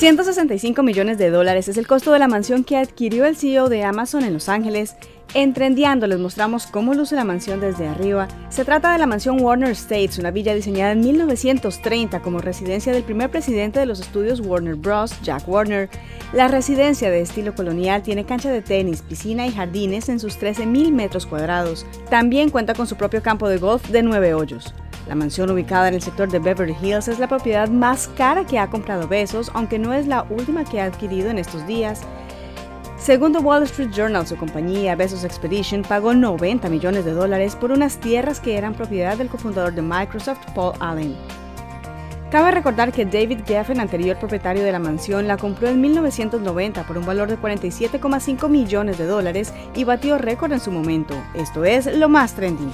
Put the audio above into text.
165 millones de dólares es el costo de la mansión que adquirió el CEO de Amazon en Los Ángeles. En les mostramos cómo luce la mansión desde arriba. Se trata de la mansión Warner States, una villa diseñada en 1930 como residencia del primer presidente de los estudios Warner Bros., Jack Warner. La residencia de estilo colonial tiene cancha de tenis, piscina y jardines en sus 13.000 metros cuadrados. También cuenta con su propio campo de golf de 9 hoyos. La mansión ubicada en el sector de Beverly Hills es la propiedad más cara que ha comprado Bezos, aunque no es la última que ha adquirido en estos días. Según The Wall Street Journal, su compañía Bezos Expedition pagó 90 millones de dólares por unas tierras que eran propiedad del cofundador de Microsoft, Paul Allen. Cabe recordar que David Geffen, anterior propietario de la mansión, la compró en 1990 por un valor de 47,5 millones de dólares y batió récord en su momento. Esto es lo más trending.